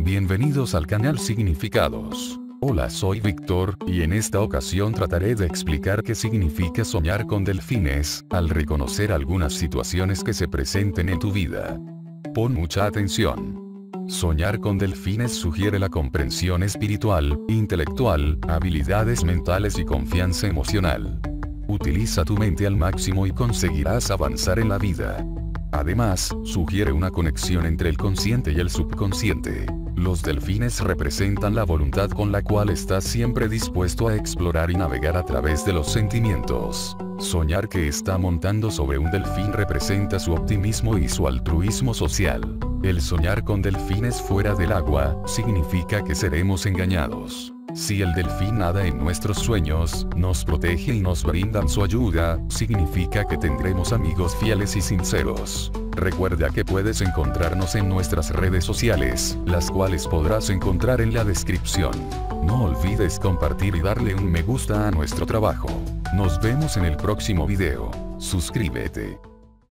Bienvenidos al canal Significados. Hola soy Víctor, y en esta ocasión trataré de explicar qué significa soñar con delfines, al reconocer algunas situaciones que se presenten en tu vida. Pon mucha atención. Soñar con delfines sugiere la comprensión espiritual, intelectual, habilidades mentales y confianza emocional. Utiliza tu mente al máximo y conseguirás avanzar en la vida. Además, sugiere una conexión entre el consciente y el subconsciente. Los delfines representan la voluntad con la cual estás siempre dispuesto a explorar y navegar a través de los sentimientos. Soñar que está montando sobre un delfín representa su optimismo y su altruismo social. El soñar con delfines fuera del agua, significa que seremos engañados. Si el delfín nada en nuestros sueños, nos protege y nos brindan su ayuda, significa que tendremos amigos fieles y sinceros. Recuerda que puedes encontrarnos en nuestras redes sociales, las cuales podrás encontrar en la descripción. No olvides compartir y darle un me gusta a nuestro trabajo. Nos vemos en el próximo video. Suscríbete.